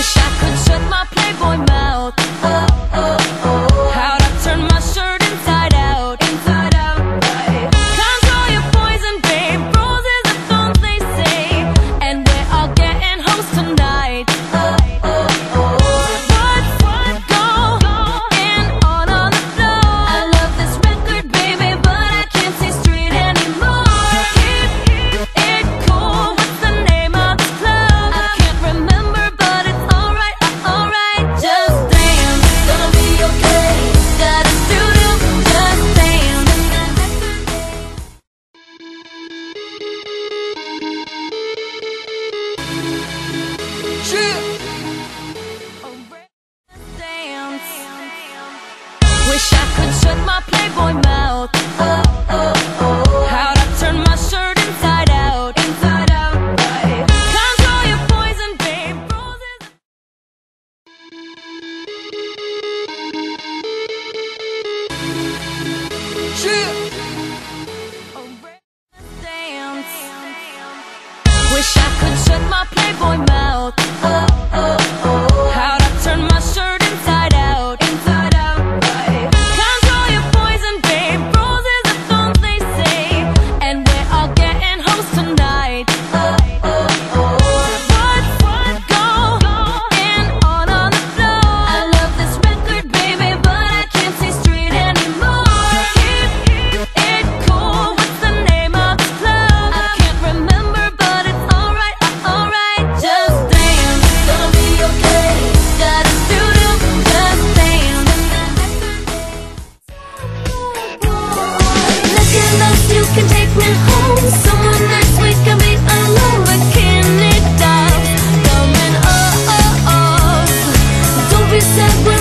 wish I could. wish I could shut my playboy mouth. How'd I turn my shirt inside out. Control your poison, babe Shit! December